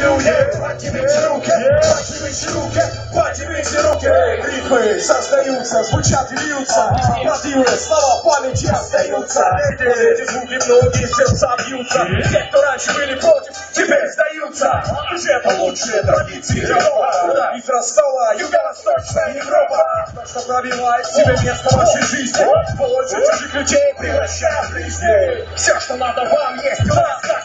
Люди, поднимите руки, поднимите руки, поднимите руки. Ритмы создаются, звучат и льются. Мотивы, слова памяти остаются. Эти звуки многие сердца бьются. Те, кто раньше были против, теперь сдаются. Уже получше традиции диалога. Из Ростова, Юго-Восточная Европа. Что пробивает себе место в вашей жизни. Больше чужих людей превращая в жизни. Все, что надо вам, есть у. Ваши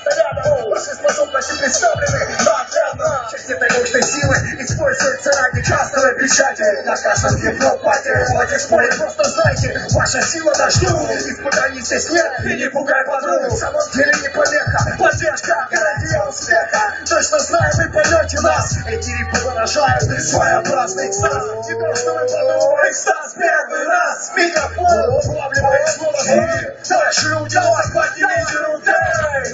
способности представлены. Наглядно. Часть этой мощной силы используется ради частного печати. На каждом гипнопате Владе споре, просто знайте Ваша сила на жду Испытаний здесь нет И не пугай подругу В самом деле не помеха Поддержка, гарантия успеха. Точно знаем, вы поймете нас. Эти рифы выражают своеобразный экстаз. Не то, что вы подумали, экстаз первый раз. Микрофон улавливает слово Наши люди,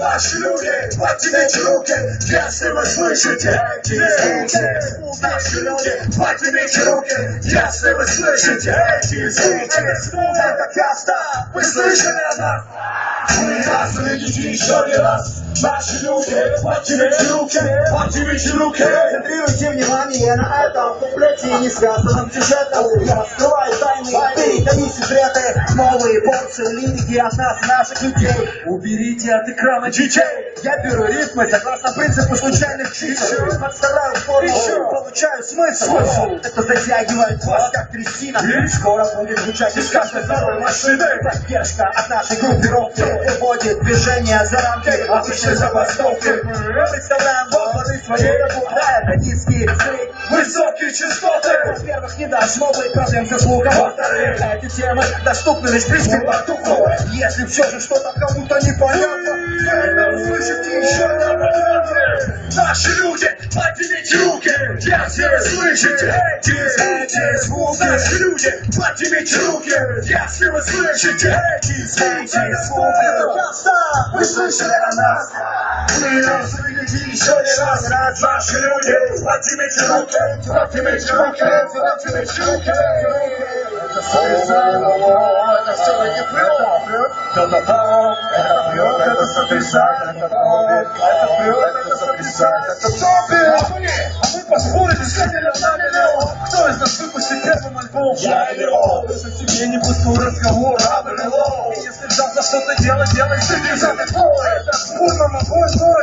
Наши люди, поднимите руки. Если вы слышите? Эти звуки. Наши люди, поднимите руки. Если вы слышите? Эти звуки. Это каста, вы слышали о нас? Вы нас видите еще не раз. Наши люди, поднимите руки, поднимите руки. Концентрируйте внимание на этом куплете не связанном сюжетом передаю секреты Порции лирики от нас, наших людей. Уберите от экрана чичей Я беру ритмы согласно принципу случайных чисел. Подставляю форму, получаю смысл. Это затягивает вас как трясина Скоро будет звучать из каждой второй машины. Поддержка от нашей группировки. Выводит движение за рамки обычной забастовки. Представляем вам плоды своей работы. Это низкие цели, высокие частоты. Во-первых, не быть проблем со звуком Во-вторых, эти темы доступны лишь близким по Если все же что-то кому-то непонятно Вы это услышите еще на Наши люди, поднимите руки, если слышите эти, эти звуки. Наши люди, поднимите руки, если вы слышите эти звуки. звуки. Вы слышали о нас? Вы нас увидите еще не раз. Наши люди, поднимите руки, поднимите руки, поднимите руки. Это сотрясает, это все-таки плюс. Да-да-да, это плюс, это сотрясает, это плюс, это плюс, это это зомби. А вы, а поспорите с этим на миллион. Кто из нас выпустит первым альбом? Я или он? Если тебе не пустой разговор, И если взяться что-то делать, делай ты, не Это спор, мама, бой, бой.